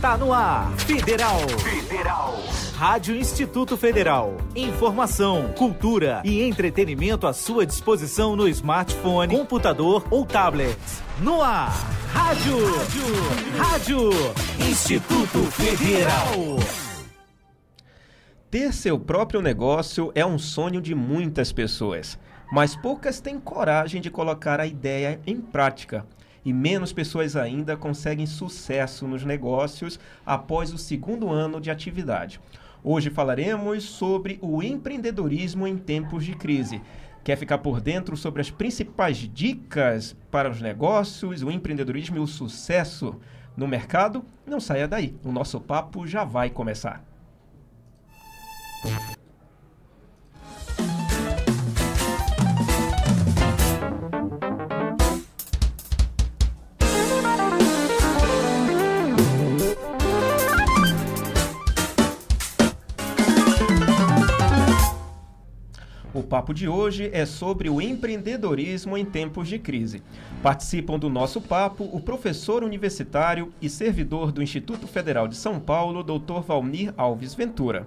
Tá no ar. Federal. Federal. Rádio Instituto Federal. Informação, cultura e entretenimento à sua disposição no smartphone, computador ou tablet. No ar. Rádio. Rádio. Rádio. Instituto Federal. Ter seu próprio negócio é um sonho de muitas pessoas, mas poucas têm coragem de colocar a ideia em prática e menos pessoas ainda conseguem sucesso nos negócios após o segundo ano de atividade. Hoje falaremos sobre o empreendedorismo em tempos de crise. Quer ficar por dentro sobre as principais dicas para os negócios, o empreendedorismo e o sucesso no mercado? Não saia daí, o nosso papo já vai começar. Papo de hoje é sobre o empreendedorismo em tempos de crise. Participam do nosso papo o professor universitário e servidor do Instituto Federal de São Paulo, Dr. Valmir Alves Ventura.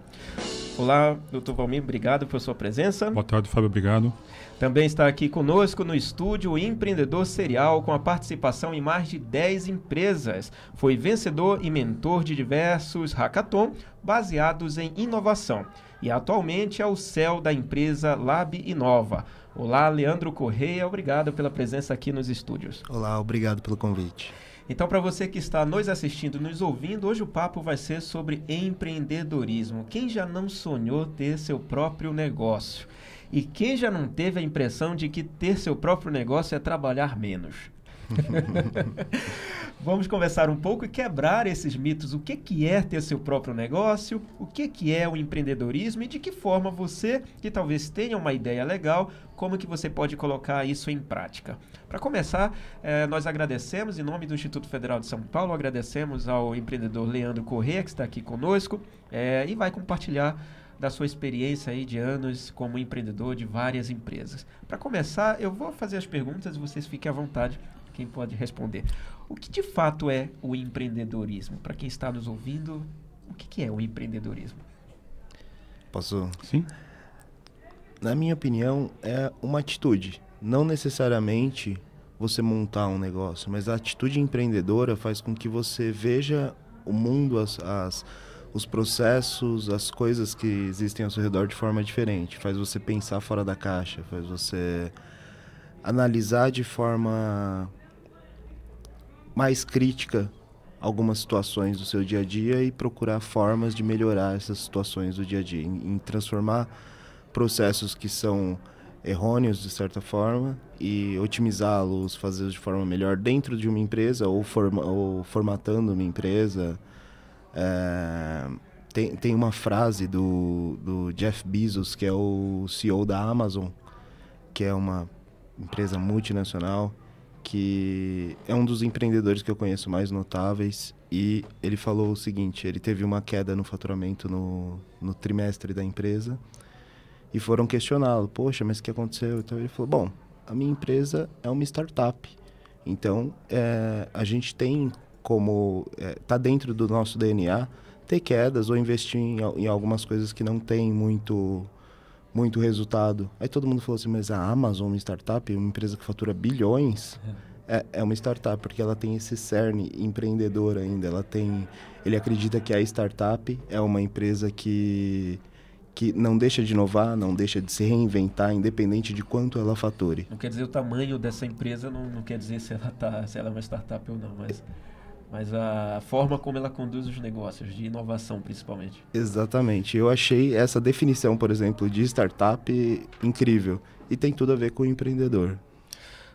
Olá, doutor Valmir, obrigado por sua presença. Boa tarde, Fábio, obrigado. Também está aqui conosco no estúdio o empreendedor serial com a participação em mais de 10 empresas. Foi vencedor e mentor de diversos hackathon baseados em inovação. E atualmente é o céu da empresa Lab Inova. Olá, Leandro Correia, obrigado pela presença aqui nos estúdios. Olá, obrigado pelo convite. Então, para você que está nos assistindo, nos ouvindo, hoje o papo vai ser sobre empreendedorismo. Quem já não sonhou ter seu próprio negócio? E quem já não teve a impressão de que ter seu próprio negócio é trabalhar menos? Vamos conversar um pouco e quebrar esses mitos. O que, que é ter seu próprio negócio? O que, que é o empreendedorismo? E de que forma você, que talvez tenha uma ideia legal, como que você pode colocar isso em prática? Para começar, eh, nós agradecemos, em nome do Instituto Federal de São Paulo, agradecemos ao empreendedor Leandro Corrêa, que está aqui conosco, eh, e vai compartilhar da sua experiência aí de anos como empreendedor de várias empresas. Para começar, eu vou fazer as perguntas e vocês fiquem à vontade, quem pode responder. O que de fato é o empreendedorismo? Para quem está nos ouvindo, o que, que é o empreendedorismo? Posso? Sim. Na minha opinião, é uma atitude. Não necessariamente você montar um negócio, mas a atitude empreendedora faz com que você veja o mundo, as, as os processos, as coisas que existem ao seu redor de forma diferente. Faz você pensar fora da caixa, faz você analisar de forma mais crítica algumas situações do seu dia a dia e procurar formas de melhorar essas situações do dia a dia, em, em transformar processos que são errôneos de certa forma e otimizá-los, fazê-los de forma melhor dentro de uma empresa ou, forma, ou formatando uma empresa. É, tem, tem uma frase do, do Jeff Bezos, que é o CEO da Amazon, que é uma empresa multinacional, que é um dos empreendedores que eu conheço mais notáveis. E ele falou o seguinte: ele teve uma queda no faturamento no, no trimestre da empresa. E foram questioná-lo: Poxa, mas o que aconteceu? Então ele falou: Bom, a minha empresa é uma startup. Então é, a gente tem como. Está é, dentro do nosso DNA ter quedas ou investir em, em algumas coisas que não tem muito muito resultado. Aí todo mundo falou assim, mas a Amazon, uma startup, uma empresa que fatura bilhões, é, é uma startup porque ela tem esse cerne empreendedor ainda. Ela tem, ele acredita que a startup é uma empresa que que não deixa de inovar, não deixa de se reinventar, independente de quanto ela fature. Não quer dizer o tamanho dessa empresa, não, não quer dizer se ela, tá, se ela é uma startup ou não, mas mas a forma como ela conduz os negócios, de inovação principalmente. Exatamente. Eu achei essa definição, por exemplo, de startup incrível e tem tudo a ver com o empreendedor.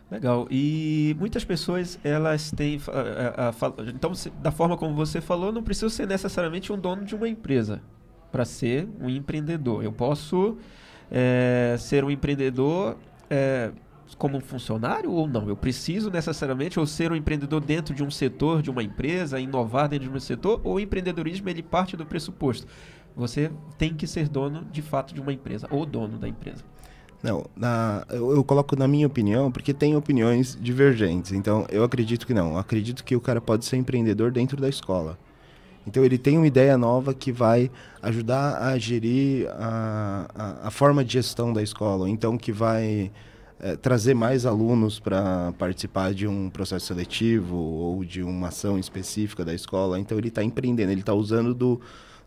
Legal. E muitas pessoas, elas têm. A, a, a, então, da forma como você falou, não precisa ser necessariamente um dono de uma empresa para ser um empreendedor. Eu posso é, ser um empreendedor é, como um funcionário ou não? Eu preciso necessariamente ou ser um empreendedor dentro de um setor, de uma empresa, inovar dentro de um setor, ou o empreendedorismo ele parte do pressuposto. Você tem que ser dono de fato de uma empresa, ou dono da empresa. Não, na, eu, eu, coloco na minha opinião, porque tem opiniões divergentes. Então, eu acredito que não. Eu acredito que o cara pode ser empreendedor dentro da escola. Então ele tem uma ideia nova que vai ajudar a gerir a, a, a forma de gestão da escola, então que vai é, trazer mais alunos para participar de um processo seletivo ou de uma ação específica da escola. Então ele está empreendendo, ele está usando do,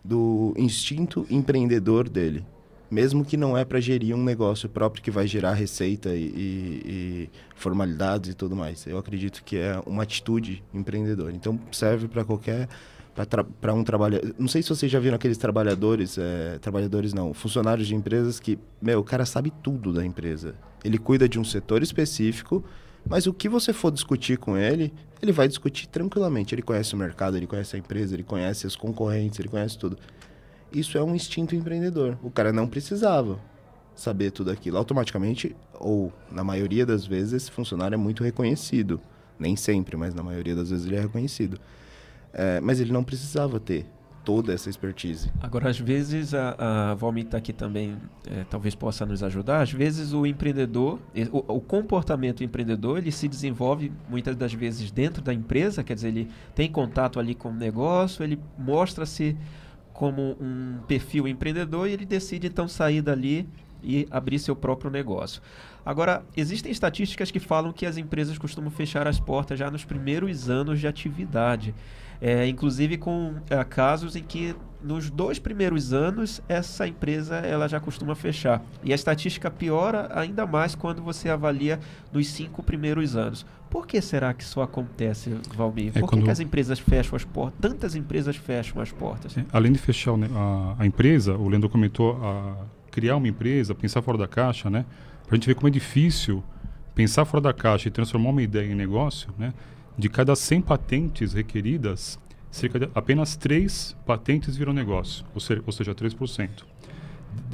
do instinto empreendedor dele mesmo que não é para gerir um negócio próprio que vai gerar receita e, e, e formalidades e tudo mais. Eu acredito que é uma atitude empreendedora. Então serve para qualquer para um trabalhador. Não sei se vocês já viram aqueles trabalhadores, é, trabalhadores não, funcionários de empresas que, meu, o cara sabe tudo da empresa. Ele cuida de um setor específico, mas o que você for discutir com ele, ele vai discutir tranquilamente. Ele conhece o mercado, ele conhece a empresa, ele conhece os concorrentes, ele conhece tudo. Isso é um instinto empreendedor. O cara não precisava saber tudo aquilo. Automaticamente, ou na maioria das vezes, esse funcionário é muito reconhecido. Nem sempre, mas na maioria das vezes ele é reconhecido. É, mas ele não precisava ter toda essa expertise. Agora, às vezes, a, a Valmir está aqui também, é, talvez possa nos ajudar. Às vezes, o empreendedor, o, o, comportamento empreendedor, ele se desenvolve muitas das vezes dentro da empresa, quer dizer, ele tem contato ali com o negócio, ele mostra-se como um perfil empreendedor e ele decide então sair dali e abrir seu próprio negócio. Agora, existem estatísticas que falam que as empresas costumam fechar as portas já nos primeiros anos de atividade. É, inclusive com é, casos em que nos dois primeiros anos essa empresa ela já costuma fechar. E a estatística piora ainda mais quando você avalia nos cinco primeiros anos. Por que será que isso acontece, Valmir? É Por que, que, as empresas fecham as portas? Tantas empresas fecham as portas. É, além de fechar a, a, empresa, o Leandro comentou a criar uma empresa, pensar fora da caixa, né? Para a gente ver como é difícil pensar fora da caixa e transformar uma ideia em negócio, né? De cada 100 patentes requeridas, cerca de apenas 3 patentes viram negócio, ou, ser, ou seja, 3%.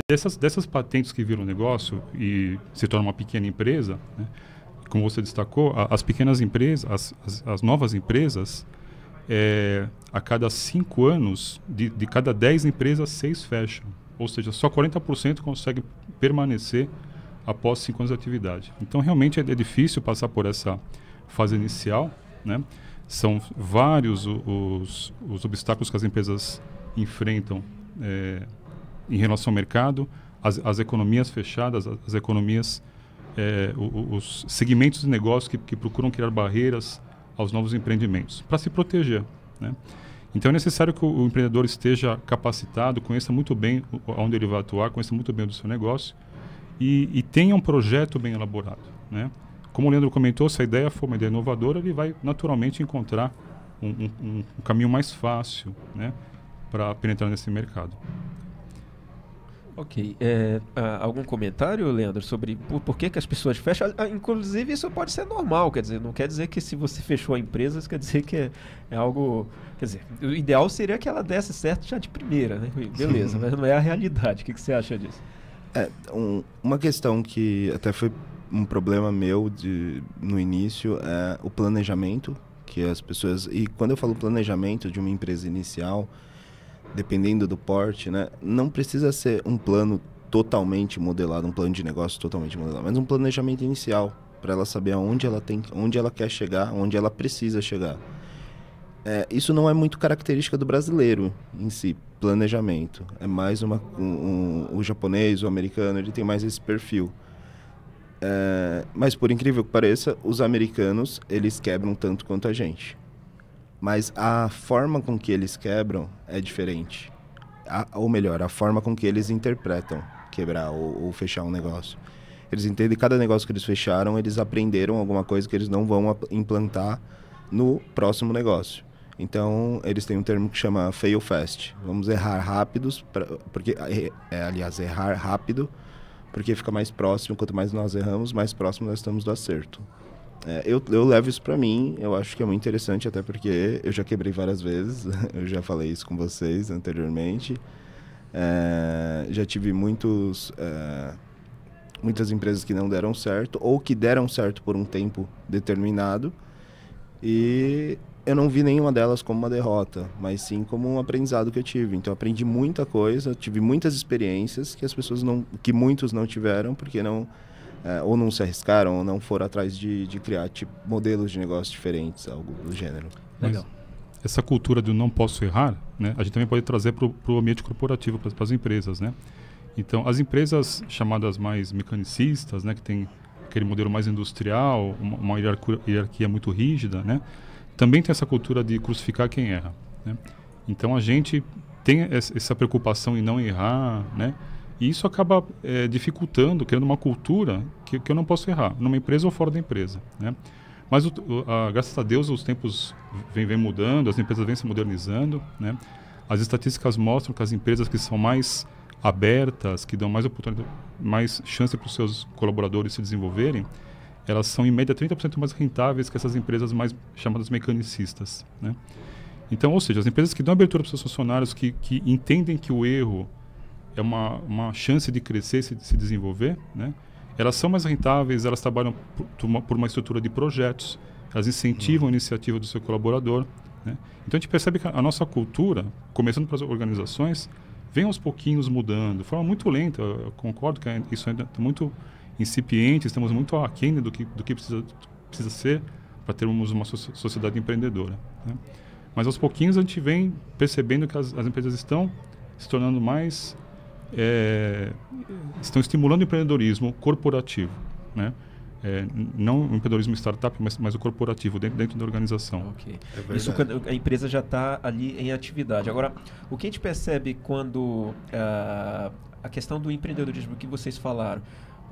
Dessas, dessas patentes que viram negócio e se tornam uma pequena empresa, né, como você destacou, a, as pequenas empresas, as, as, as novas empresas, é, a cada 5 anos, de, de cada 10 empresas, 6 fecham. Ou seja, só 40% consegue permanecer após 5 anos de atividade. Então, realmente é, é difícil passar por essa fase inicial, né? São vários os, os obstáculos que as empresas enfrentam é, em relação ao mercado, as, as economias fechadas, as, as economias, é, os, os segmentos de negócio que, que procuram criar barreiras aos novos empreendimentos, para se proteger. Né? Então é necessário que o, o, empreendedor esteja capacitado, conheça muito bem onde ele vai atuar, conheça muito bem do seu negócio e, e tenha um projeto bem elaborado. Né? Como o Leandro comentou, se a ideia for uma ideia inovadora, ele vai naturalmente encontrar um, um, um caminho mais fácil né, para penetrar nesse mercado. Ok. É, algum comentário, Leandro, sobre por, por que, que as pessoas fecham? Uh, inclusive, isso pode ser normal, quer dizer, não quer dizer que se você fechou a empresa, isso quer dizer que é, é algo. Quer dizer, o ideal seria que ela desse certo já de primeira, né? Beleza, Sim. mas não é a realidade. O que, que você acha disso? É, um, uma questão que até foi um problema meu de, no início é o planejamento, que as pessoas. E quando eu falo planejamento de uma empresa inicial, dependendo do porte, né, não precisa ser um plano totalmente modelado, um plano de negócio totalmente modelado, mas um planejamento inicial para ela saber aonde ela tem, onde ela quer chegar, onde ela precisa chegar. É, isso não é muito característica do brasileiro em si, planejamento. É mais uma um, um, o japonês, o americano, ele tem mais esse perfil. É, mas por incrível que pareça, os americanos eles quebram tanto quanto a gente. Mas a forma com que eles quebram é diferente. A, ou melhor, a forma com que eles interpretam quebrar ou, ou, fechar um negócio. Eles entendem cada negócio que eles fecharam, eles aprenderam alguma coisa que eles não vão implantar no próximo negócio. Então, eles têm um termo que chama fail fast. Vamos errar rápidos, pra, porque, é, é, aliás, errar rápido porque fica mais próximo, quanto mais nós erramos, mais próximo nós estamos do acerto. É, eu, eu levo isso para mim, eu acho que é muito interessante, até porque eu já quebrei várias vezes, eu já falei isso com vocês anteriormente. É, já tive muitos, é, muitas empresas que não deram certo, ou que deram certo por um tempo determinado, e eu não vi nenhuma delas como uma derrota, mas sim como um aprendizado que eu tive. Então eu aprendi muita coisa, tive muitas experiências que as pessoas não, que muitos não tiveram porque não é, ou não se arriscaram ou não foram atrás de, de criar tipo, modelos de negócio diferentes, algo do gênero. Legal. essa cultura do não posso errar, né, a gente também pode trazer para o ambiente corporativo, para as empresas, né? Então, as empresas chamadas mais mecanicistas, né, que tem aquele modelo mais industrial, uma, uma hierarquia, hierarquia, muito rígida, né, também tem essa cultura de crucificar quem erra. Né? Então, a gente tem essa preocupação em não errar, né? E isso acaba é, dificultando, criando uma cultura que, que eu não posso errar, numa empresa ou fora da empresa, né? Mas, o, a, graças a Deus, os tempos vêm vem mudando, as empresas vêm se modernizando, né? As estatísticas mostram que as empresas que são mais abertas, que dão mais oportunidade, mais chance para os seus colaboradores se desenvolverem, elas são em média 30% mais rentáveis que essas empresas mais chamadas mecanicistas, né? Então, ou seja, as empresas que dão abertura para seus funcionários, que, que entendem que o erro é uma, uma chance de crescer, se, se desenvolver, né? Elas são mais rentáveis, elas trabalham por uma, por uma estrutura de projetos, elas incentivam a iniciativa do seu colaborador, né? Então a gente percebe que a nossa cultura, começando pelas organizações, vem aos pouquinhos mudando, de forma muito lenta. Eu concordo que isso ainda está muito incipiente, estamos muito aquém do que, do que precisa, precisa ser para termos uma sociedade empreendedora. Né? Mas aos pouquinhos a gente vem percebendo que as, as empresas estão se tornando mais. É, estão estimulando o empreendedorismo corporativo. Né? É, não o empreendedorismo startup, mas, mas o corporativo, dentro, dentro da organização. Okay. É Isso quando a empresa já está ali em atividade. Agora, o que a gente percebe quando uh, a questão do empreendedorismo que vocês falaram,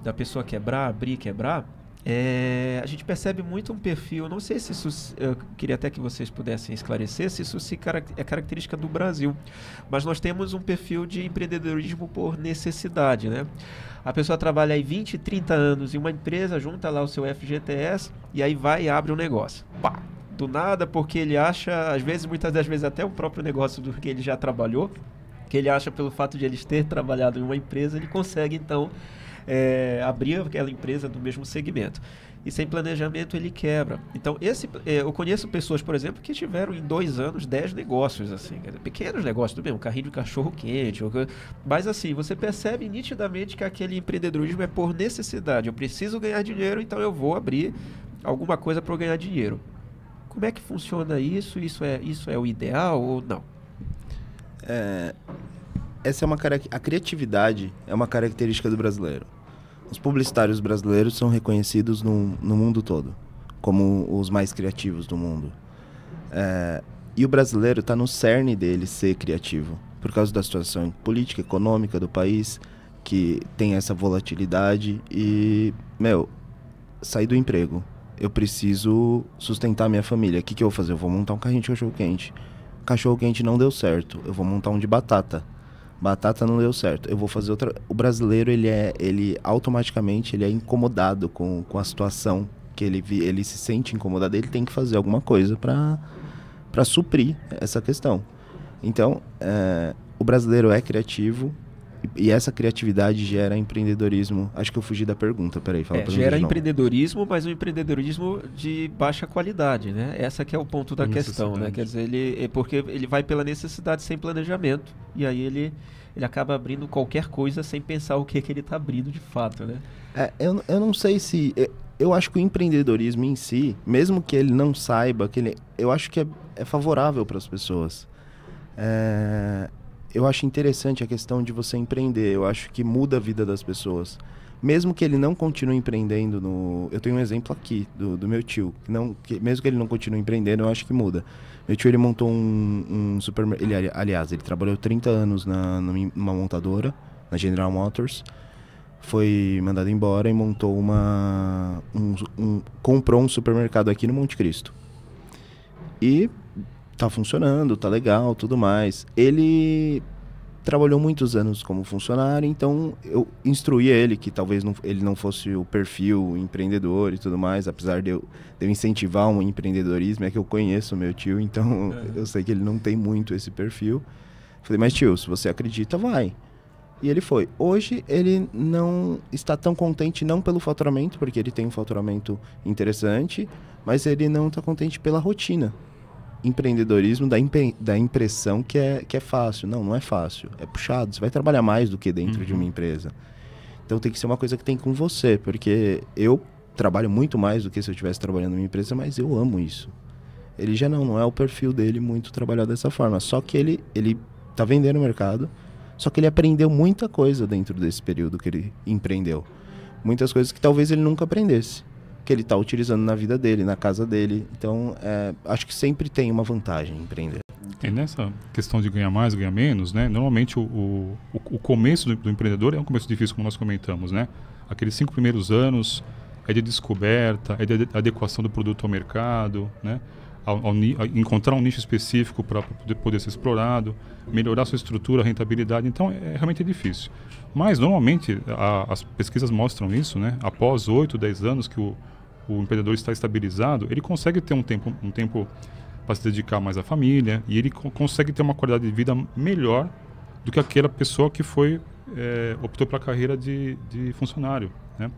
da pessoa quebrar, abrir, quebrar, é, a gente percebe muito um perfil, não sei se isso, eu queria até que vocês pudessem esclarecer se isso se é característica do Brasil, mas nós temos um perfil de empreendedorismo por necessidade, né? A pessoa trabalha aí 20, 30 anos em uma empresa, junta lá o seu FGTS e aí vai e abre um negócio. Pá! Do nada, porque ele acha, às vezes, muitas das vezes até o próprio negócio do que ele já trabalhou, que ele acha pelo fato de ele ter trabalhado em uma empresa, ele consegue então é, abrir aquela empresa do mesmo segmento. E sem planejamento ele quebra. Então, esse, é, eu conheço pessoas, por exemplo, que tiveram em dois anos dez negócios, assim, pequenos negócios, do mesmo, carrinho de cachorro quente. Mas assim, você percebe nitidamente que aquele empreendedorismo é por necessidade. Eu preciso ganhar dinheiro, então eu vou abrir alguma coisa para ganhar dinheiro. Como é que funciona isso? Isso é, isso é o ideal ou não? É, essa é uma a criatividade é uma característica do brasileiro. Os publicitários brasileiros são reconhecidos no, no mundo todo como os mais criativos do mundo. É, e o brasileiro está no cerne dele ser criativo, por causa da situação política, econômica do país, que tem essa volatilidade. E, meu, sair do emprego. Eu preciso sustentar minha família. O que, que eu vou fazer? Eu vou montar um carrinho de cachorro-quente. Cachorro-quente não deu certo. Eu vou montar um de batata batata não deu certo. Eu vou fazer outra. O brasileiro ele é, ele automaticamente ele é incomodado com, com a situação que ele ele se sente incomodado. Ele tem que fazer alguma coisa para para suprir essa questão. Então, é, o brasileiro é criativo e, e essa criatividade gera empreendedorismo. Acho que eu fugi da pergunta. Peraí, fala é, Gera empreendedorismo, mas um empreendedorismo de baixa qualidade, né? Essa que é o ponto da questão, né? Quer dizer, ele é porque ele vai pela necessidade sem planejamento e aí ele ele acaba abrindo qualquer coisa sem pensar o que, que ele está abrindo de fato, né? É, eu, eu não sei se... Eu, eu acho que o empreendedorismo em si, mesmo que ele não saiba, que ele, eu acho que é, é favorável para as pessoas. É, eu acho interessante a questão de você empreender. Eu acho que muda a vida das pessoas. Mesmo que ele não continue empreendendo no... Eu tenho um exemplo aqui do, do meu tio. Que não, que, mesmo que ele não continue empreendendo, eu acho que muda. Meu tio, ele montou um, um supermercado... Ele, aliás, ele trabalhou 30 anos na, numa montadora, na General Motors. Foi mandado embora e montou uma... Um, um, comprou um supermercado aqui no Monte Cristo. E tá funcionando, tá legal, tudo mais. Ele trabalhou muitos anos como funcionário, então eu instruí ele que talvez não, ele não fosse o perfil empreendedor e tudo mais, apesar de eu, de eu incentivar um empreendedorismo, é que eu conheço meu tio, então uhum. eu sei que ele não tem muito esse perfil. Falei, mas tio, se você acredita, vai. E ele foi. Hoje ele não está tão contente não pelo faturamento, porque ele tem um faturamento interessante, mas ele não está contente pela rotina empreendedorismo dá, impre, dá impressão que é, que é fácil. Não, não é fácil. É puxado. Você vai trabalhar mais do que dentro uhum. de uma uhum. empresa. Então tem que ser uma coisa que tem com você, porque eu trabalho muito mais do que se eu estivesse trabalhando numa empresa, mas eu amo isso. Ele já não, não é o perfil dele muito trabalhar dessa forma. Só que ele, ele tá vendendo no mercado, só que ele aprendeu muita coisa dentro desse período que ele empreendeu. Muitas coisas que talvez ele nunca aprendesse. Que ele está utilizando na vida dele, na casa dele. Então, é, acho que sempre tem uma vantagem empreender. E nessa questão de ganhar mais, ganhar menos, né? Normalmente o, o, o começo do, do, empreendedor é um começo difícil, como nós comentamos, né? Aqueles cinco primeiros anos é de descoberta, é de adequação do produto ao mercado, né? Ao, ao, encontrar um nicho específico para poder, poder, ser explorado, melhorar sua estrutura, rentabilidade. Então, é, é realmente difícil. Mas, normalmente, a, as pesquisas mostram isso, né? Após 8, 10 anos que o, o empreendedor está estabilizado, ele consegue ter um tempo, um tempo para se dedicar mais à família e ele co consegue ter uma qualidade de vida melhor do que aquela pessoa que foi é, optou pela carreira de, de funcionário, né?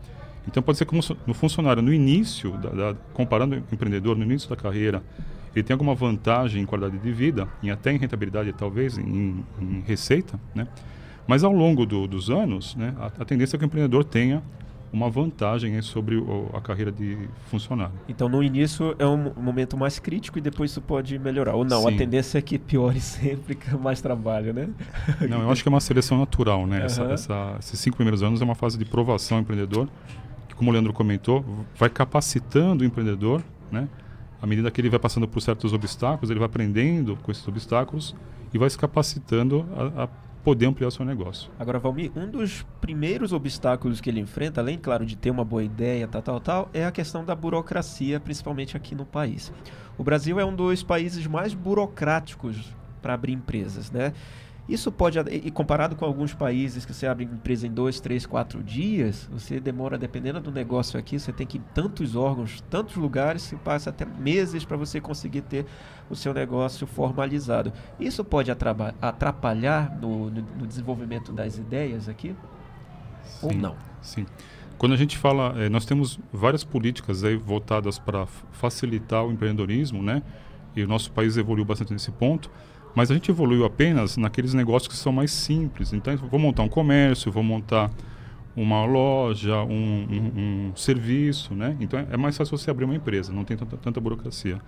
Então pode ser que no funcionário no início, da, da, comparando o empreendedor no início da carreira, ele tem alguma vantagem em qualidade de vida, e até em rentabilidade talvez, em, em receita, né? Mas ao longo do, dos anos, né, a, a, tendência é que o empreendedor tenha uma vantagem sobre a carreira de funcionário. Então, no início é um momento mais crítico e depois isso pode melhorar. Ou não, Sim. a tendência é que piore sempre com mais trabalho, né? Não, eu acho que é uma seleção natural, né? Uhum. Essa, essa, esses cinco primeiros anos é uma fase de provação empreendedor, que, como o Leandro comentou, vai capacitando o empreendedor, né? À medida que ele vai passando por certos obstáculos, ele vai aprendendo com esses obstáculos e vai se capacitando a, a poder ampliar seu negócio. Agora, Valmir, um dos primeiros obstáculos que ele enfrenta, além, claro, de ter uma boa ideia, tal, tal, tal, é a questão da burocracia, principalmente aqui no país. O Brasil é um dos países mais burocráticos para abrir empresas, né? Isso pode, e comparado com alguns países que você abre empresa em dois, três, quatro dias, você demora, dependendo do negócio aqui, você tem que ir em tantos órgãos, tantos lugares, que passa até meses para você conseguir ter o seu negócio formalizado. Isso pode atrapalhar no, no, no desenvolvimento das ideias aqui? Sim, Ou não? Sim. Quando a gente fala, eh, nós temos várias políticas aí voltadas para facilitar o empreendedorismo, né? E o nosso país evoluiu bastante nesse ponto. Mas a gente evoluiu apenas naqueles negócios que são mais simples. Então, vou montar um comércio, vou montar uma loja, um, um, um serviço, né? Então, é mais fácil você abrir uma empresa, não tem tanta, tanta burocracia.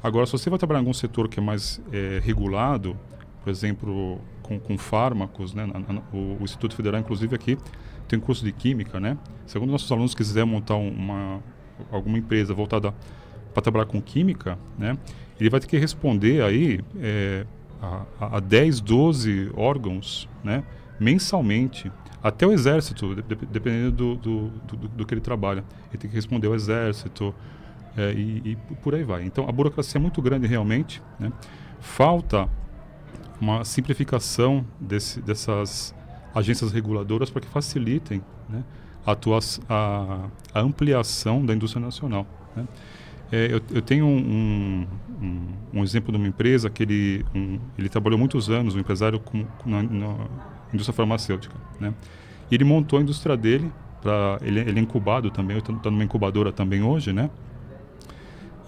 Agora, se você vai trabalhar em algum setor que é mais é, regulado, por exemplo, com, com fármacos, né? O, o, Instituto Federal, inclusive, aqui tem um curso de Química, né? Se algum dos nossos alunos quiser montar uma, alguma empresa voltada para trabalhar com Química, né? Ele vai ter que responder aí... É, a, a 10, 12 órgãos né, mensalmente, até o exército, de, dependendo do, do, do, do, que ele trabalha. Ele tem que responder ao exército é, e, e, por aí vai. Então a burocracia é muito grande realmente. Né? Falta uma simplificação desse, dessas agências reguladoras para que facilitem né, a, a, a ampliação da indústria nacional. Né? É, eu, eu, tenho um, um, um, exemplo de uma empresa que ele, um, ele trabalhou muitos anos, um empresário com, com na, na, indústria farmacêutica. Né? E ele montou a indústria dele, pra, ele, ele é incubado também, está numa incubadora também hoje, né?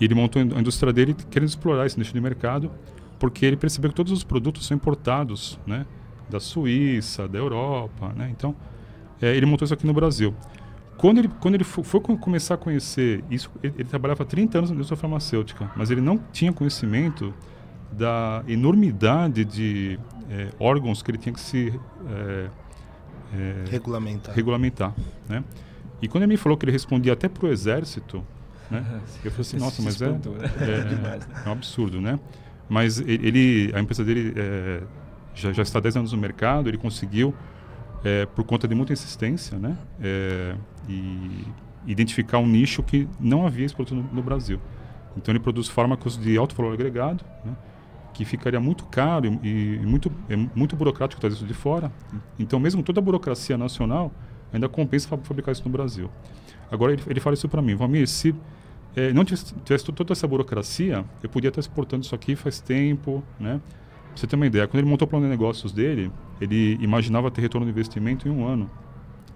E ele montou a indústria dele querendo explorar esse nicho de mercado, porque ele percebeu que todos os produtos são importados, né? Da Suíça, da Europa, né? Então, é, ele montou isso aqui no Brasil. Quando ele, quando ele foi, começar a conhecer isso, ele, ele trabalhava há 30 anos na indústria farmacêutica, mas ele não tinha conhecimento da enormidade de é, órgãos que ele tinha que se é, é, regulamentar. regulamentar né? E quando ele me falou que ele respondia até para o exército, né? eu falei assim, nossa, mas é, né? é, é, um absurdo, né? Mas ele, a empresa dele é, já, já está há 10 anos no mercado, ele conseguiu é, por conta de muita insistência, né? E identificar um nicho que não havia produto no, no, Brasil. Então ele produz fármacos de alto valor agregado, né? que ficaria muito caro e, e, muito é muito burocrático trazer isso de fora. Então mesmo toda a burocracia nacional ainda compensa fabricar isso no Brasil. Agora ele, ele fala isso para mim, Valmir, se é, não tivesse, tivesse toda essa burocracia, eu podia estar exportando isso aqui faz tempo, né? Pra você ter uma ideia, quando ele montou o plano de negócios dele, ele imaginava ter retorno de investimento em um ano,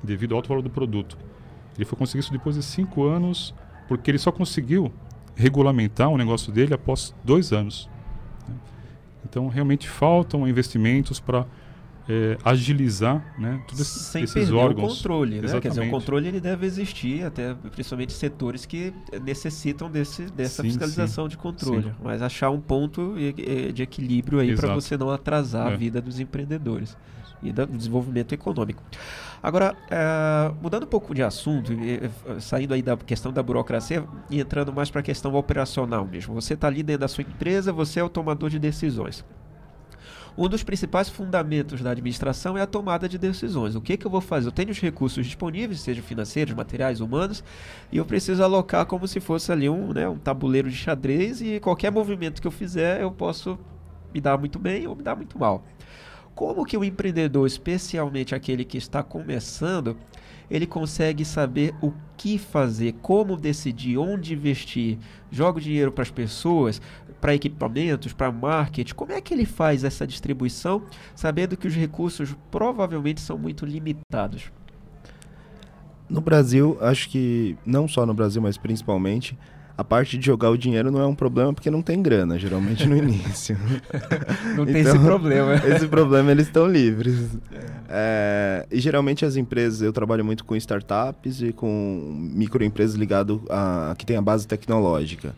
devido ao alto valor do produto. Ele foi conseguir isso depois de cinco anos, porque ele só conseguiu regulamentar o negócio dele após dois anos. Né? Então, realmente faltam investimentos para é, agilizar né, todos Sem esses perder órgãos. o controle, né? Quer dizer, o Exatamente. controle ele deve existir, até principalmente setores que necessitam desse, dessa Sim, fiscalização sim. de controle. Sim. Mas achar um ponto de equilíbrio aí para você não atrasar a É. vida dos empreendedores e do desenvolvimento econômico. Agora, eh, mudando um pouco de assunto, eh, saindo aí da questão da burocracia e entrando mais para a questão operacional mesmo. Você está ali dentro da sua empresa, você é o tomador de decisões. Um dos principais fundamentos da administração é a tomada de decisões. O que, que eu vou fazer? Eu tenho os recursos disponíveis, sejam financeiros, materiais, humanos, e eu preciso alocar como se fosse ali um, né, um tabuleiro de xadrez e qualquer movimento que eu fizer eu posso me dar muito bem ou me dar muito mal. Como que o empreendedor, especialmente aquele que está começando, ele consegue saber o que fazer, como decidir, onde investir, joga o dinheiro para as pessoas, para equipamentos, para marketing. Como é que ele faz essa distribuição, sabendo que os recursos provavelmente são muito limitados? No Brasil, acho que não só no Brasil, mas principalmente, a parte de jogar o dinheiro não é um problema porque não tem grana, geralmente no início. Não tem Então, esse problema. Esse problema eles estão livres. É, e geralmente as empresas, eu trabalho muito com startups e com microempresas ligadas a que tem a base tecnológica.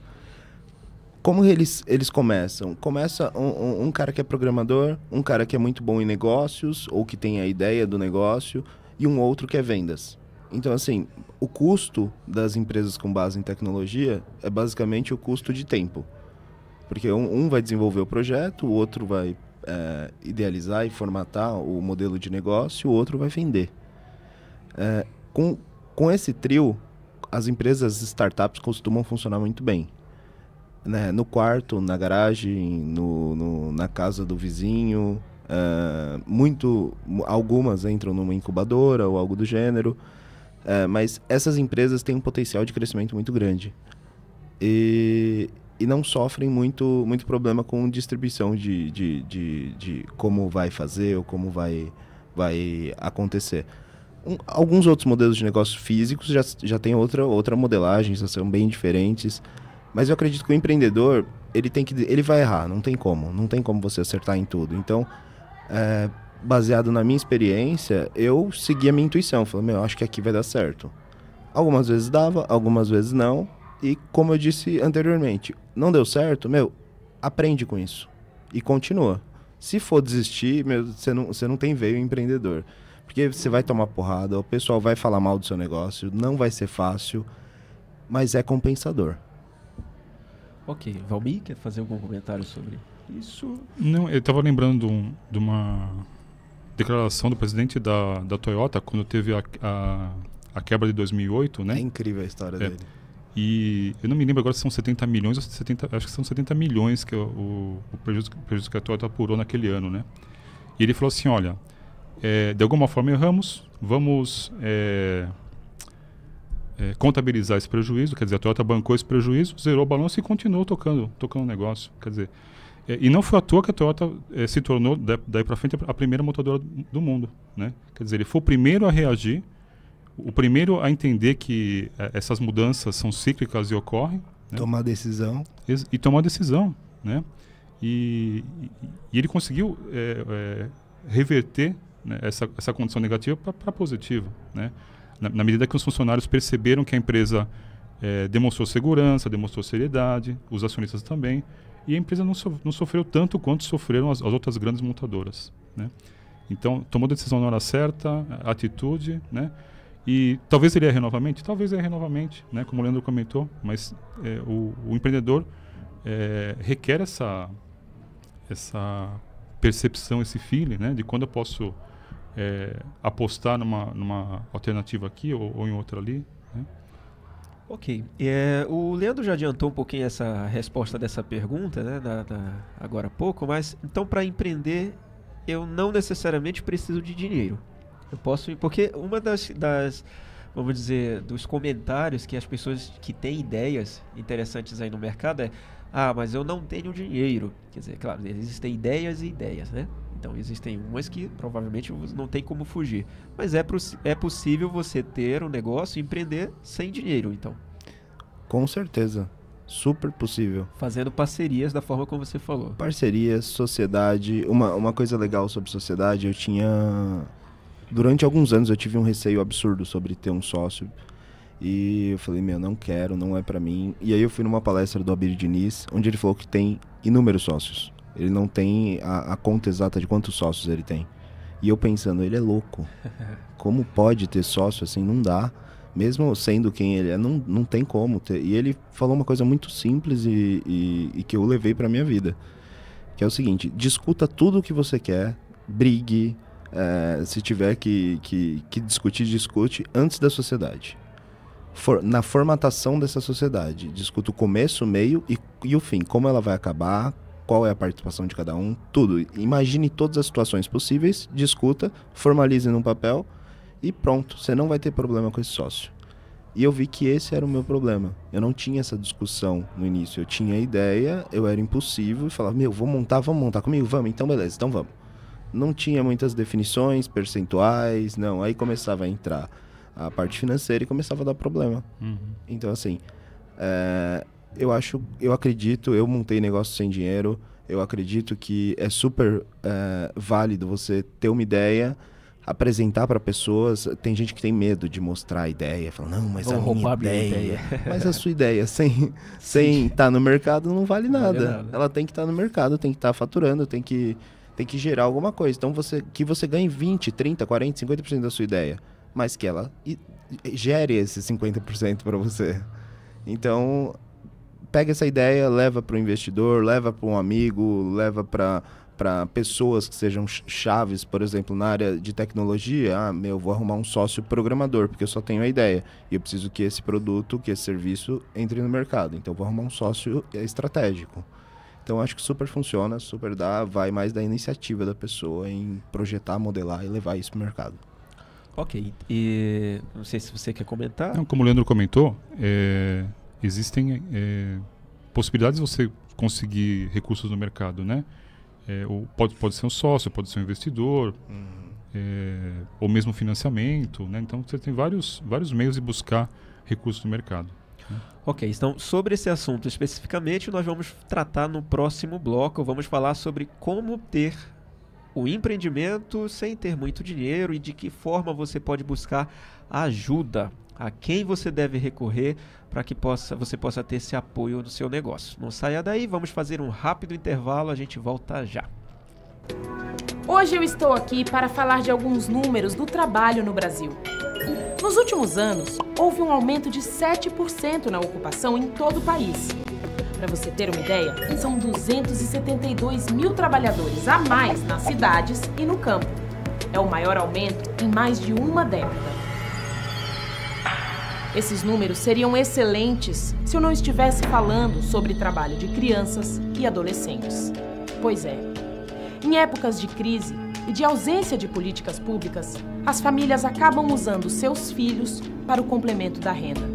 Como eles, eles começam? Começa um, um- um cara que é programador, um cara que é muito bom em negócios ou que tem a ideia do negócio e um outro que é vendas. Então, assim, o custo das empresas com base em tecnologia é basicamente o custo de tempo. Porque um, um vai desenvolver o projeto, o outro vai é, idealizar e formatar o modelo de negócio, o outro vai vender. É, com, com esse trio, as empresas startups costumam funcionar muito bem. Né? No quarto, na garagem, no, no- na casa do vizinho. é, muito, mu- algumas entram numa incubadora ou algo do gênero. É, mas essas empresas têm um potencial de crescimento muito grande. E, e não sofrem muito, muito problema com distribuição de, de, de, de como vai fazer ou como vai, vai acontecer. Um- alguns outros modelos de negócio físicos já, já têm outra, outra modelagem, já são bem diferentes. Mas eu acredito que o empreendedor, ele tem que ele vai errar, não tem como, não tem como você acertar em tudo. Então, é, baseado na minha experiência, eu segui a minha intuição, falei, meu, acho que aqui vai dar certo. Algumas vezes dava, algumas vezes não. E como eu disse anteriormente, não deu certo, meu, aprende com isso e continua. Se for desistir, meu, você não, você não tem veio empreendedor. Porque você vai tomar porrada, o pessoal vai falar mal do seu negócio, não vai ser fácil, mas é compensador. Ok, Valmir, quer fazer algum comentário sobre isso? Não, eu estava lembrando um- de uma declaração do presidente da, da Toyota quando teve a, a, a quebra de 2008, né? É incrível a história É. dele. E eu não me lembro agora se são 70 milhões ou 70, acho que são 70 milhões que o, o, prejuízo, prejuízo que a Toyota apurou naquele ano, né? E ele falou assim, olha, é, de alguma forma erramos, vamos é, é, contabilizar esse prejuízo, quer dizer, a Toyota bancou esse prejuízo, zerou o balanço e continuou tocando, tocando o negócio, quer dizer, e não foi à toa que a Toyota é, se tornou, da- daí para frente, a primeira montadora do mundo, né? Quer dizer, ele foi o primeiro a reagir, o primeiro a entender que eh, essas mudanças são cíclicas e ocorrem né? Tomar decisão. ex- e tomar decisão, né? E, e- e ele conseguiu eh, reverter né, essa, essa condição negativa para positiva, né? Na, na medida que os funcionários perceberam que a empresa demonstrou segurança, demonstrou seriedade, os acionistas também, e a empresa não, so- não sofreu tanto quanto sofreram as, as outras grandes montadoras, né? Então, tomou decisão na hora certa, atitude, né? E talvez ele erre novamente, talvez erre novamente, né? Como o Leandro comentou, mas é, o, o empreendedor é, requer essa essa percepção, esse feeling, né? De quando eu posso é, apostar numa, numa alternativa aqui ou, ou em outra ali? Ok. É, o Leandro já adiantou um pouquinho essa resposta dessa pergunta, né, agora há pouco, mas então para empreender eu não necessariamente preciso de dinheiro. Eu posso, porque uma das, das, vamos dizer, dos comentários que as pessoas que têm ideias interessantes aí no mercado é, ah, mas eu não tenho dinheiro. Quer dizer, claro, existem ideias e ideias, né? Então existem umas que provavelmente não tem como fugir. Mas é, é possível você ter um negócio e empreender sem dinheiro, então. Com certeza. Super possível. Fazendo parcerias da forma como você falou. Parcerias, sociedade. Uma, uma coisa legal sobre sociedade, eu tinha. Durante alguns anos eu tive um receio absurdo sobre ter um sócio. E eu falei, meu, não quero, não é para mim. E aí eu fui numa palestra do Abir Diniz, onde ele falou que tem inúmeros sócios. Ele não tem a, a conta exata de quantos sócios ele tem. E eu pensando, ele é louco. Como pode ter sócio assim? Não dá. Mesmo sendo quem ele é, não, não tem como ter. E ele falou uma coisa muito simples e, e, e que eu levei para minha vida. Que é o seguinte: discuta tudo o que você quer, brigue, é, se tiver que, que, que discutir, discute antes da sociedade for, na formatação dessa sociedade. Discuta o começo, o meio e, e o fim. Como ela vai acabar, qual é a participação de cada um, tudo. Imagine todas as situações possíveis, discuta, formalize num papel e pronto. Você não vai ter problema com esse sócio. E eu vi que esse era o meu problema. Eu não tinha essa discussão no início. Eu tinha ideia, eu era impulsivo e falava: Meu, vou montar, vamos montar comigo? Vamos, então beleza, então vamos. Não tinha muitas definições, percentuais, não. Aí começava a entrar a parte financeira e começava a dar problema. Uhum. Então, assim, é, eu acho, eu acredito, eu montei negócio sem dinheiro, eu acredito que é super é, válido você ter uma ideia, apresentar para pessoas. Tem gente que tem medo de mostrar a ideia, fala, não, mas Vou a minha ideia, ideia. mas a sua ideia sem sem estar tá no mercado não vale nada. vale nada. Ela tem que estar tá no mercado, tem que estar tá faturando, tem que tem que gerar alguma coisa. Então você que você ganhe 20, 30, 40, 50% da sua ideia mas que ela gere esse 50% para você. Então, pega essa ideia, leva para o investidor, leva para um amigo, leva para para pessoas que sejam chaves, por exemplo, na área de tecnologia, ah, meu, vou arrumar um sócio programador, porque eu só tenho a ideia e eu preciso que esse produto, que esse serviço entre no mercado. Então, vou arrumar um sócio estratégico. Então, acho que super funciona, super dá, vai mais da iniciativa da pessoa em projetar, modelar e levar isso para o mercado. Ok. E não sei se você quer comentar. Não, como o Leandro comentou, é, existem é, possibilidades de você conseguir recursos no mercado, né? É, ou pode, pode ser um sócio, pode ser um investidor, uhum. é, ou mesmo financiamento, né? Então você tem vários, vários meios de buscar recursos no mercado. Né? Ok, então sobre esse assunto especificamente nós vamos tratar no próximo bloco. Vamos falar sobre como ter o empreendimento sem ter muito dinheiro e de que forma você pode buscar ajuda, a quem você deve recorrer para que possa, você possa ter esse apoio no seu negócio. Não saia daí, vamos fazer um rápido intervalo, a gente volta já. Hoje eu estou aqui para falar de alguns números do trabalho no Brasil. Nos últimos anos, houve um aumento de 7% na ocupação em todo o país. Para você ter uma ideia, são 272 mil trabalhadores a mais nas cidades e no campo. É o maior aumento em mais de uma década. Esses números seriam excelentes se eu não estivesse falando sobre trabalho de crianças e adolescentes. Pois é, em épocas de crise e de ausência de políticas públicas, as famílias acabam usando seus filhos para o complemento da renda.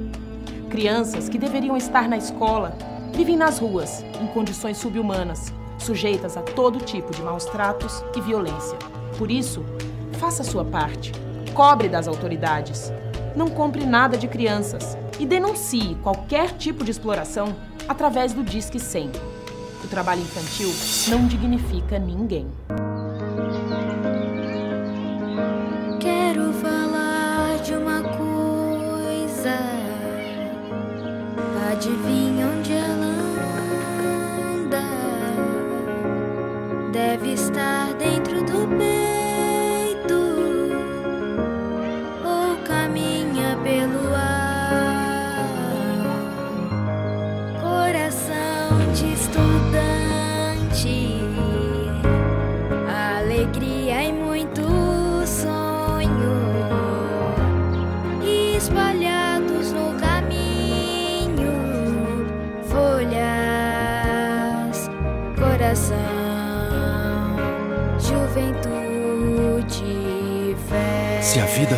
Crianças que deveriam estar na escola vivem nas ruas, em condições subhumanas, sujeitas a todo tipo de maus tratos e violência. Por isso, faça sua parte. Cobre das autoridades. Não compre nada de crianças e denuncie qualquer tipo de exploração através do Disque 100. O trabalho infantil não dignifica ninguém. Coração de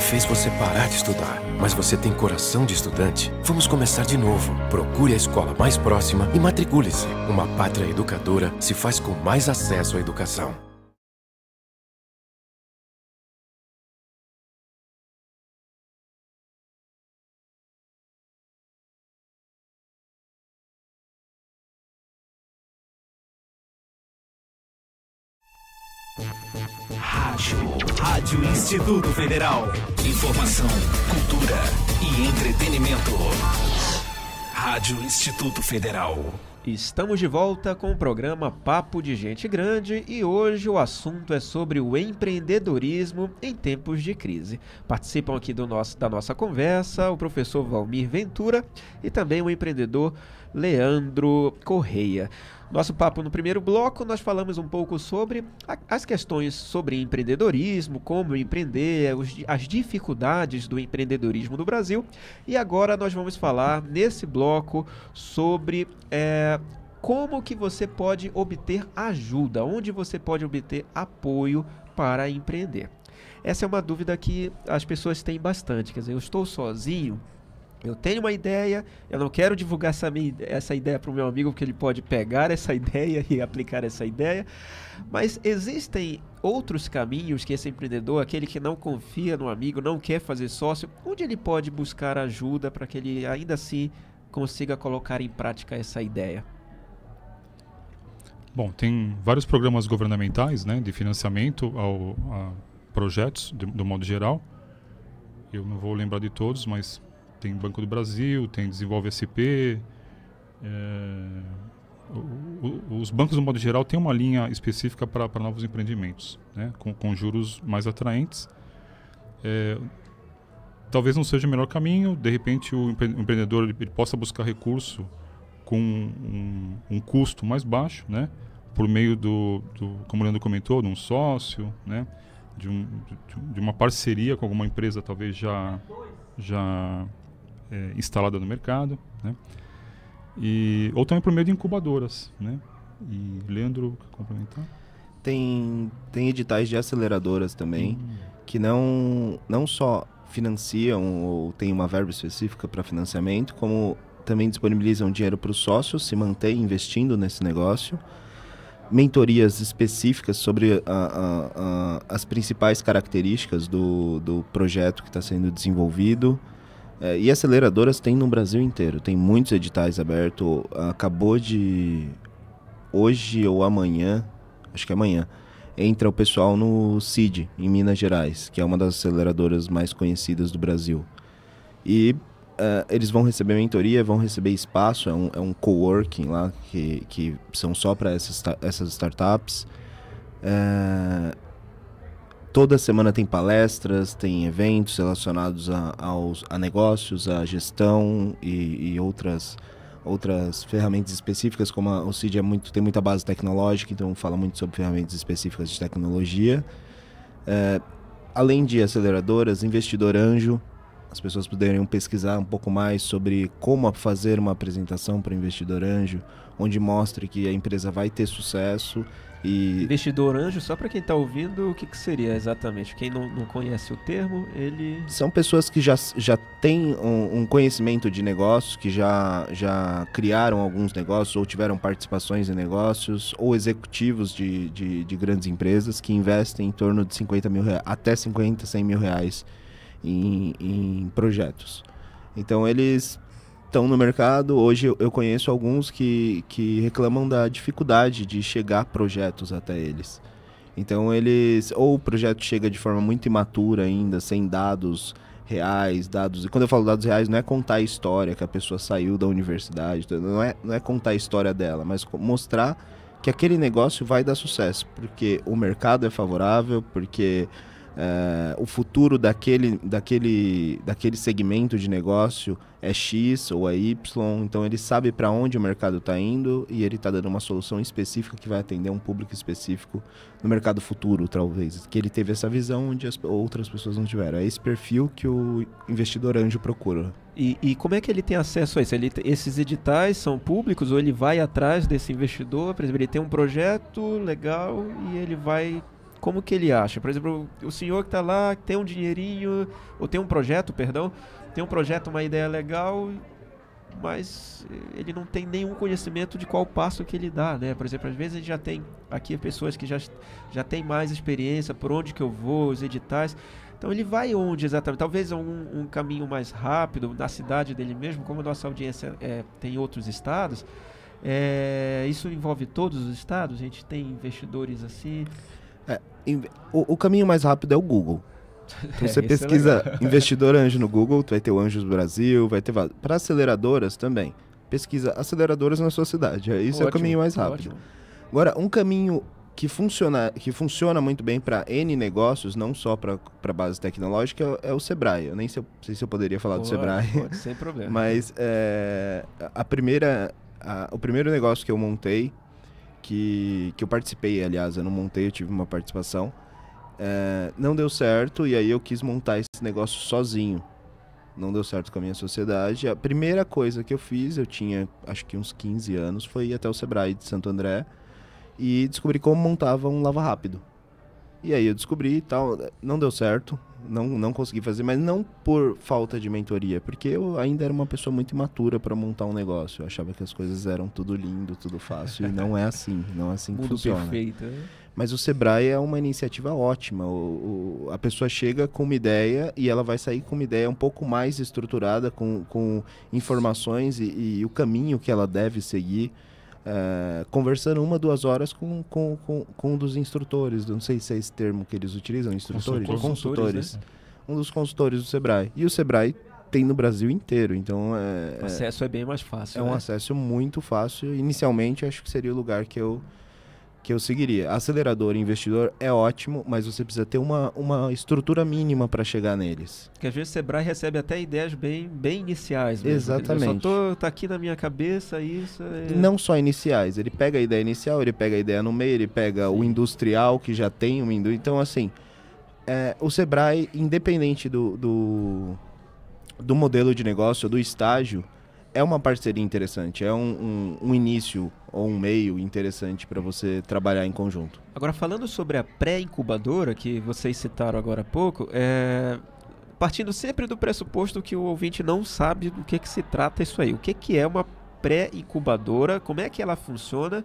fez você parar de estudar, mas você tem coração de estudante, vamos começar de novo. Procure a escola mais próxima e matricule-se. Uma pátria educadora se faz com mais acesso à educação. Rádio Instituto Federal. Informação, cultura e entretenimento. Rádio Instituto Federal. Estamos de volta com o programa Papo de Gente Grande e hoje o assunto é sobre o empreendedorismo em tempos de crise. Participam aqui do nosso, da nossa conversa o professor Valmir Ventura e também o empreendedor Leandro Correia. Nosso papo no primeiro bloco, nós falamos um pouco sobre a, as questões sobre empreendedorismo, como empreender, os, as dificuldades do empreendedorismo no Brasil. E agora nós vamos falar nesse bloco sobre é, como que você pode obter ajuda, onde você pode obter apoio para empreender. Essa é uma dúvida que as pessoas têm bastante. Quer dizer, eu estou sozinho, eu tenho uma ideia, eu não quero divulgar essa, minha, essa ideia para o meu amigo, porque ele pode pegar essa ideia e aplicar essa ideia. Mas existem outros caminhos que esse empreendedor, aquele que não confia no amigo, não quer fazer sócio, onde ele pode buscar ajuda para que ele ainda assim consiga colocar em prática essa ideia? Bom, tem vários programas governamentais né, de financiamento ao, a projetos, de, do modo geral. Eu não vou lembrar de todos, mas tem Banco do Brasil, tem Desenvolve SP. É, os bancos, no modo geral, têm uma linha específica para novos empreendimentos, né, com, com juros mais atraentes. É, talvez não seja o melhor caminho, de repente o empreendedor ele, ele, possa buscar recurso com um, um, custo mais baixo, né, por meio do, do, como o Leandro comentou, de um sócio, né, de, um, de, de uma parceria com alguma empresa talvez já, já é, instalada no mercado, né? E, ou também por meio de incubadoras, né? E Leandro, quer complementar? Tem, tem editais de aceleradoras também, hum. que não, não só financiam ou tem uma verba específica para financiamento, como também disponibilizam dinheiro para os sócios se manter investindo nesse negócio, mentorias específicas sobre a, a, a, as principais características do, do projeto que está sendo desenvolvido, é, e aceleradoras tem no Brasil inteiro, tem muitos editais abertos. Acabou de. Hoje ou amanhã, acho que é amanhã, entra o pessoal no CID, em Minas Gerais, que é uma das aceleradoras mais conhecidas do Brasil. E uh, eles vão receber mentoria, vão receber espaço, é um, é um coworking lá, que, que são só para essas, essas startups. Uh, toda semana tem palestras, tem eventos relacionados a, aos, a negócios, a gestão e, e, outras outras ferramentas específicas, como a, o CID é muito, tem muita base tecnológica, então fala muito sobre ferramentas específicas de tecnologia. É, além de aceleradoras, investidor anjo, as pessoas poderiam pesquisar um pouco mais sobre como fazer uma apresentação para investidor anjo, onde mostre que a empresa vai ter sucesso e... Investidor anjo, só para quem está ouvindo, o que, que, seria exatamente? Quem não, não, conhece o termo, ele. São pessoas que já, já têm um, um, conhecimento de negócios, que já, já criaram alguns negócios, ou tiveram participações em negócios, ou executivos de, de, de grandes empresas que investem em torno de 50 mil reais, até 50, 100 mil reais em, em projetos. Então eles estão no mercado. Hoje eu conheço alguns que, que reclamam da dificuldade de chegar projetos até eles. Então eles ou o projeto chega de forma muito imatura ainda, sem dados reais, dados. E quando eu falo dados reais, não é contar a história que a pessoa saiu da universidade, não é, não é contar a história dela, mas mostrar que aquele negócio vai dar sucesso, porque o mercado é favorável, porque é, o futuro daquele, daquele, daquele segmento de negócio é X ou é Y, então ele sabe para onde o mercado está indo e ele está dando uma solução específica que vai atender um público específico no mercado futuro, talvez. Que ele teve essa visão onde as outras pessoas não tiveram. É esse perfil que o investidor anjo procura. E, e como é que ele tem acesso a isso? Ele, esses editais são públicos ou ele vai atrás desse investidor? Por exemplo, ele tem um projeto legal e ele vai como que ele acha? Por exemplo, o senhor que está lá, tem um dinheirinho, ou tem um projeto, perdão, tem um projeto, uma ideia legal, mas ele não tem nenhum conhecimento de qual passo que ele dá, né? Por exemplo, às vezes a gente já tem aqui pessoas que já, já têm mais experiência, por onde que eu vou, os editais. Então ele vai onde exatamente? Talvez um, um caminho mais rápido, na cidade dele mesmo, como a nossa audiência é, tem outros estados. É, isso envolve todos os estados? A gente tem investidores assim? É, o, o, caminho mais rápido é o Google. Então você É, é pesquisa investidor anjo no Google, vai ter o Anjos Brasil, vai ter para aceleradoras também. Pesquisa aceleradoras na sua cidade. é- Isso é o Ótimo, caminho mais rápido. ótimo. Agora, um caminho que funciona, que funciona muito bem para N negócios, não só para base tecnológica, é o Sebrae. Eu nem sei, sei se eu poderia falar do Pode, Sebrae. pode, sem problema. Mas é, a primeira, a- o primeiro negócio que eu montei, que, que eu participei, aliás, eu não montei, eu tive uma participação, é, não deu certo e aí eu quis montar esse negócio sozinho. Não deu certo com a minha sociedade. A primeira coisa que eu fiz, eu tinha acho que uns 15 anos, foi ir até o Sebrae de Santo André e descobri como montava um lava rápido. E aí eu descobri e tal, não deu certo, não, não consegui fazer, mas não por falta de mentoria, porque eu ainda era uma pessoa muito imatura para montar um negócio. Eu achava que as coisas eram tudo lindo, tudo fácil, e não é assim, não é assim que Mundo funciona. perfeito. né? Mas o Sebrae é uma iniciativa ótima. O, o- a pessoa chega com uma ideia e ela vai sair com uma ideia um pouco mais estruturada, com, com informações e, e o caminho que ela deve seguir. Eh, conversando uma, duas horas com, com, com, com um dos instrutores. Não sei se é esse termo que eles utilizam, instrutores, Consultores. Consultores, consultores. Um dos consultores do Sebrae. E o Sebrae tem no Brasil inteiro, então é, O acesso é bem mais fácil. é um né? acesso muito fácil. Inicialmente, acho que seria o lugar que eu, que eu seguiria. Acelerador e investidor é ótimo, mas você precisa ter uma, uma estrutura mínima para chegar neles. Porque às vezes o Sebrae recebe até ideias bem, bem iniciais. Mesmo. Exatamente. Eu só tô, tá aqui na minha cabeça isso. É... Não só iniciais. Ele pega a ideia inicial, ele pega a ideia no meio, ele pega o Sim. industrial que já tem indústria. Então, assim, é, o Sebrae, independente do, do, do modelo de negócio, do estágio, é uma parceria interessante. É um, um, um início ou um meio interessante para você trabalhar em conjunto. Agora, falando sobre a pré-incubadora, que vocês citaram agora há pouco, é... partindo sempre do pressuposto que o ouvinte não sabe do que, que se trata isso aí. O que, que é uma pré-incubadora, como é que ela funciona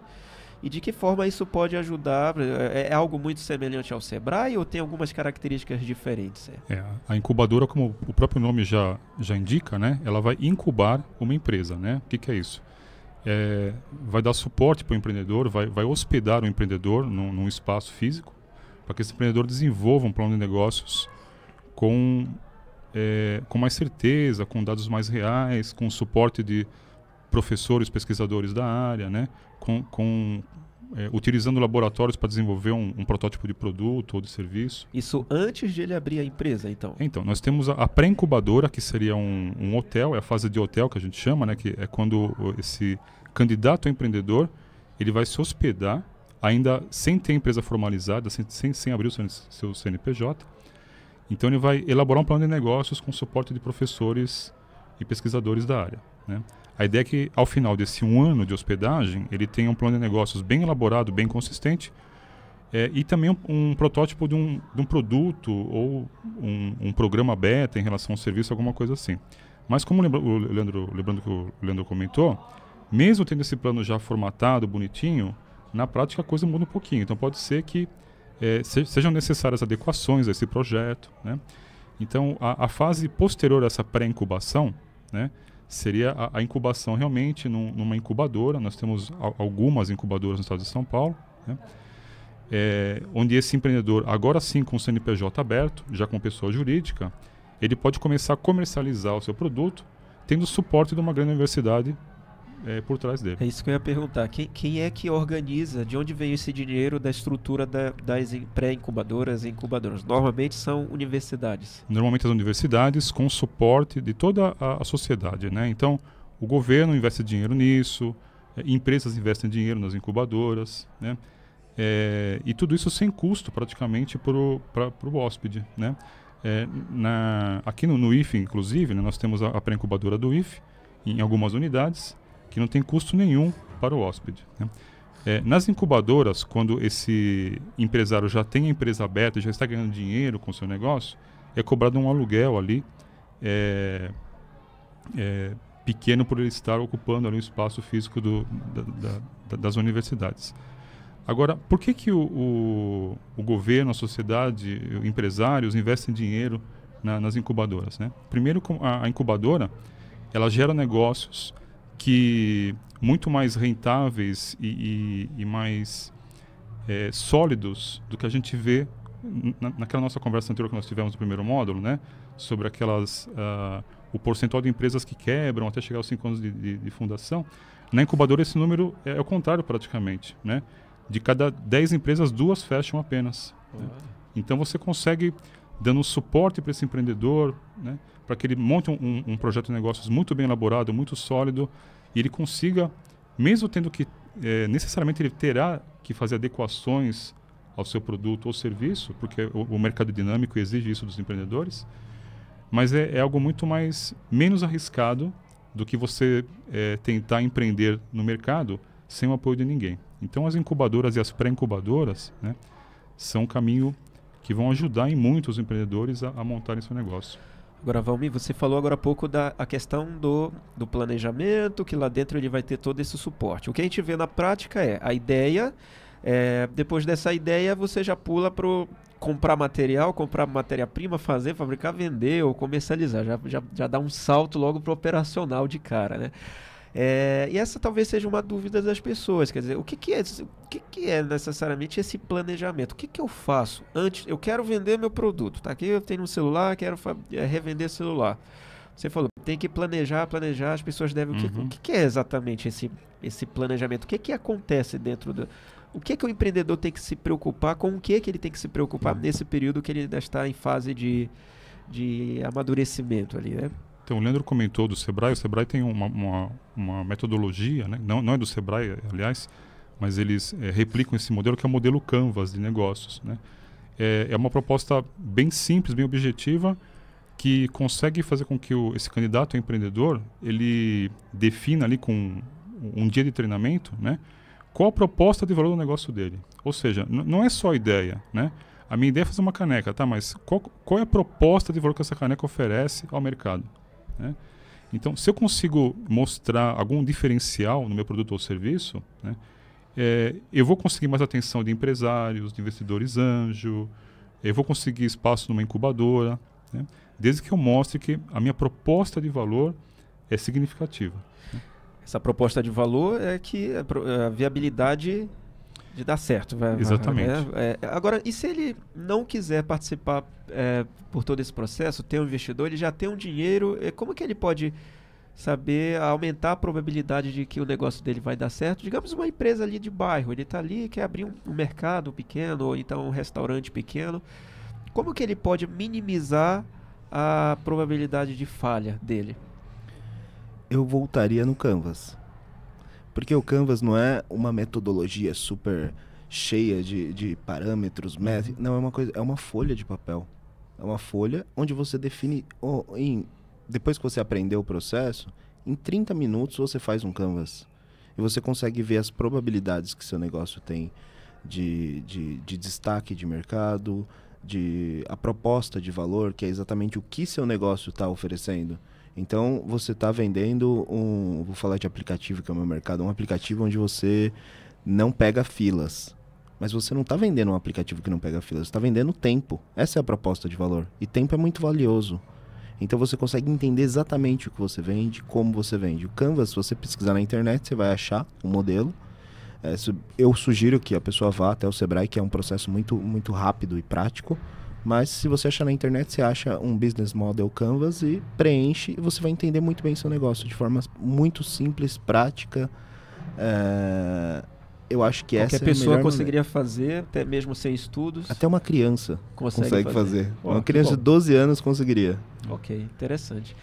e de que forma isso pode ajudar? É é algo muito semelhante ao Sebrae ou tem algumas características diferentes? É? É, a incubadora, como o próprio nome já, já indica, né, ela vai incubar uma empresa. Né? O que, que é isso? É, vai dar suporte para o empreendedor, vai, vai hospedar o empreendedor num, num espaço físico, para que esse empreendedor desenvolva um plano de negócios com, é, com mais certeza, com dados mais reais, com suporte de professores, pesquisadores da área, né? Com, com, é, utilizando laboratórios para desenvolver um, um protótipo de produto ou de serviço. Isso antes de ele abrir a empresa, então? Então, nós temos a, a pré-incubadora, que seria um, um hotel, é a fase de hotel que a gente chama, né? Que é quando esse candidato a empreendedor, ele vai se hospedar, ainda sem ter empresa formalizada, sem, sem, sem abrir o seu, seu CNPJ. Então, ele vai elaborar um plano de negócios com suporte de professores e pesquisadores da área, né? A ideia é que, ao final desse um ano de hospedagem, ele tenha um plano de negócios bem elaborado, bem consistente, é, e também um, um protótipo de um, de um produto ou um, um programa beta em relação ao serviço, alguma coisa assim. Mas como lembra, o Leandro, lembrando que o Leandro comentou, mesmo tendo esse plano já formatado, bonitinho, na prática a coisa muda um pouquinho. Então pode ser que é, se- sejam necessárias adequações a esse projeto. Né? Então a, a fase posterior a essa pré-incubação né, seria a, a incubação realmente num- numa incubadora. Nós temos al- algumas incubadoras no estado de São Paulo. Né? é, onde esse empreendedor, agora sim com o CNPJ aberto, já com pessoa jurídica, ele pode começar a comercializar o seu produto, tendo suporte de uma grande universidade é, por trás dele. É isso que eu ia perguntar. Quem, quem é que organiza? De onde vem esse dinheiro da estrutura da- das in- pré-incubadoras e incubadoras? Normalmente são universidades. Normalmente as universidades com suporte de toda a, a sociedade, né? Então, o governo investe dinheiro nisso, é, empresas investem dinheiro nas incubadoras, né? É, e tudo isso sem custo praticamente para o hóspede, né? É, na, aqui no, no IFE, inclusive, né, nós temos a, a pré-incubadora do IFE em algumas unidades que não tem custo nenhum para o hóspede. né? É, nas incubadoras, quando esse empresário já tem a empresa aberta, já está ganhando dinheiro com o seu negócio, é cobrado um aluguel ali é, é, pequeno por ele estar ocupando ali o espaço físico do, da- da- da- das universidades. Agora, por que, que o, o, o governo, a sociedade, empresários investem dinheiro na- nas incubadoras? Né? Primeiro, a, a incubadora ela gera negócios que muito mais rentáveis e, e- e mais é, sólidos do que a gente vê na, naquela nossa conversa anterior que nós tivemos no primeiro módulo, né? Sobre aquelas uh, o percentual de empresas que quebram até chegar aos cinco anos de, de, de fundação. Na incubadora esse número é, é, o contrário praticamente, né? De cada 10 empresas, duas fecham apenas. Né? Então você consegue dando suporte para esse empreendedor, né? Para que ele monte um, um, projeto de negócios muito bem elaborado, muito sólido e ele consiga, mesmo tendo que é, necessariamente ele terá que fazer adequações ao seu produto ou serviço, porque o, o mercado dinâmico exige isso dos empreendedores, mas é, é algo muito mais menos arriscado do que você é, tentar empreender no mercado sem o apoio de ninguém. Então as incubadoras e as pré-incubadoras né, são um caminho que vão ajudar em muitos empreendedores a, a montarem seu negócio. Agora, Valmir, você falou agora há pouco da a questão do, do planejamento, que lá dentro ele vai ter todo esse suporte. O que a gente vê na prática é a ideia, é, depois dessa ideia você já pula para comprar material, comprar matéria-prima, fazer, fabricar, vender ou comercializar. Já, já, já dá um salto logo para operacional de cara, né? É, e essa talvez seja uma dúvida das pessoas, quer dizer, o que, que é o que, que é necessariamente esse planejamento? O que, que eu faço antes? Eu quero vender meu produto, tá aqui eu tenho um celular, quero é, revender celular. Você falou, tem que planejar, planejar, as pessoas devem. Uhum. O, que, o que, que é exatamente esse, esse planejamento? O que, que acontece dentro do. O que, que o empreendedor tem que se preocupar? Com o que, que ele tem que se preocupar uhum. nesse período que ele ainda está em fase de, de amadurecimento ali, né? Então, o Leandro comentou do Sebrae. O Sebrae tem uma, uma, uma metodologia, né? não, não é do Sebrae, aliás, mas eles é, replicam esse modelo que é o modelo Canvas de negócios. Né? É, é uma proposta bem simples, bem objetiva, que consegue fazer com que o, esse candidato a empreendedor ele defina ali com um dia de treinamento, né? Qual a proposta de valor do negócio dele? Ou seja, não é só ideia, né? A minha ideia é fazer uma caneca, tá? Mas qual, qual é a proposta de valor que essa caneca oferece ao mercado? Né? Então, se eu consigo mostrar algum diferencial no meu produto ou serviço, né, é, eu vou conseguir mais atenção de empresários, de investidores anjo, eu vou conseguir espaço numa incubadora, né, desde que eu mostre que a minha proposta de valor é significativa. Né. Essa proposta de valor é que a viabilidade de dar certo. Vai, Exatamente. Vai, é, é, agora, e se ele não quiser participar é, por todo esse processo, ter um investidor, ele já tem um dinheiro, é, como que ele pode saber aumentar a probabilidade de que o negócio dele vai dar certo? Digamos uma empresa ali de bairro, ele está ali quer abrir um, um mercado pequeno ou então um restaurante pequeno. Como que ele pode minimizar a probabilidade de falha dele? Eu voltaria no Canvas porque o Canvas não é uma metodologia super cheia de, de parâmetros, métodos. Não, é uma coisa, é uma folha de papel. É uma folha onde você define. Oh, em, depois que você aprendeu o processo, em 30 minutos você faz um Canvas. E você consegue ver as probabilidades que seu negócio tem de, de, de destaque de mercado, de a proposta de valor, que é exatamente o que seu negócio está oferecendo. Então você está vendendo um, vou falar de aplicativo que é o meu mercado, um aplicativo onde você não pega filas. Mas você não está vendendo um aplicativo que não pega filas, você está vendendo tempo. Essa é a proposta de valor. E tempo é muito valioso. Então você consegue entender exatamente o que você vende, como você vende. O Canvas, se você pesquisar na internet, você vai achar um modelo. É, eu sugiro que a pessoa vá até o Sebrae, que é um processo muito, muito rápido e prático. Mas se você achar na internet, você acha um business model canvas e preenche e você vai entender muito bem seu negócio de forma muito simples, prática. É... Eu acho que Qualquer essa é pessoa conseguiria maneira. fazer, até mesmo sem estudos. Até uma criança consegue, consegue fazer. fazer. Oh, uma criança de 12 anos conseguiria. Ok, interessante.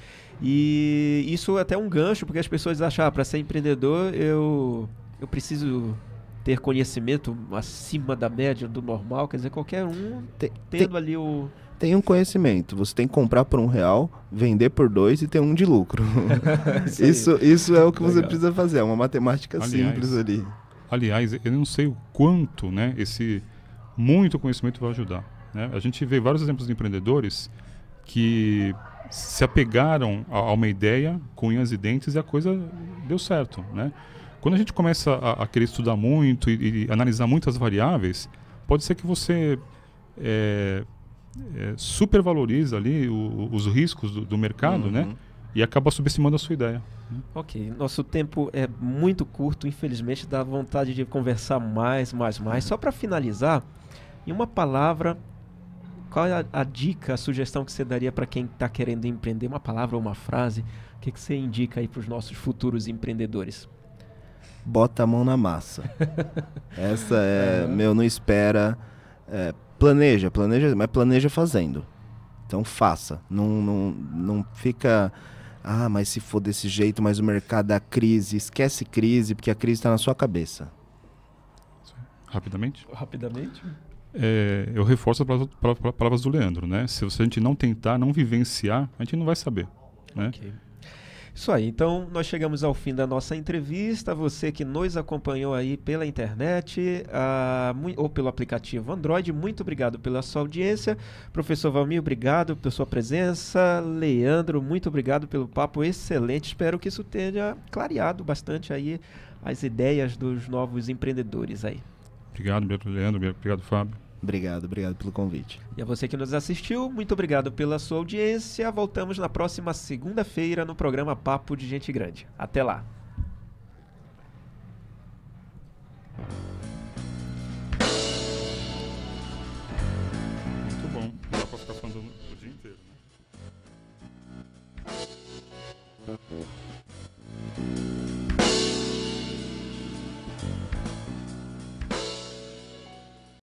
E isso é até um gancho, porque as pessoas acham, ah, para ser empreendedor eu, eu preciso ter conhecimento acima da média do normal, quer dizer, qualquer um tem, tendo tem, ali o. Tem um conhecimento, você tem que comprar por um real, vender por dois e ter um de lucro. isso, isso, isso, é o que Legal. você precisa fazer, é uma matemática aliás, simples ali. Aliás, eu não sei o quanto né, esse muito conhecimento vai ajudar. Né? A gente vê vários exemplos de empreendedores que se apegaram a, a uma ideia com unhas e dentes e a coisa deu certo, né? Quando a gente começa a, a querer estudar muito e, e, analisar muitas variáveis, pode ser que você é, é, supervaloriza ali o, os riscos do, do mercado, né? uhum. né? e acaba subestimando a sua ideia. né? Ok, nosso tempo é muito curto, infelizmente dá vontade de conversar mais, mais, mais. Só para finalizar, em uma palavra, qual é a, a dica, a sugestão que você daria para quem está querendo empreender? Uma palavra ou uma frase? O que, que você indica aí para os nossos futuros empreendedores? Bota a mão na massa. Essa é, meu, não espera. é, planeja, planeja, mas planeja fazendo. Então faça. Não, não, não fica. Ah, mas se for desse jeito, mas o mercado dá crise. Esquece crise, porque a crise está na sua cabeça. Rapidamente. Rapidamente. É, eu reforço as palavras, do Leandro, né? Se a gente não tentar, não vivenciar, a gente não vai saber, né? Ok. Isso aí, então nós chegamos ao fim da nossa entrevista. Você que nos acompanhou aí pela internet mui- ou pelo aplicativo Android, muito obrigado pela sua audiência. Professor Valmir, obrigado pela sua presença. Leandro, muito obrigado pelo papo excelente. Espero que isso tenha clareado bastante aí as ideias dos novos empreendedores aí. Obrigado, Leandro, obrigado, Fábio. Obrigado, obrigado pelo convite. E a você que nos assistiu, muito obrigado pela sua audiência. Voltamos na próxima segunda-feira no programa Papo de Gente Grande. Até lá. Muito bom. Dá pra ficar falando o dia inteiro, né?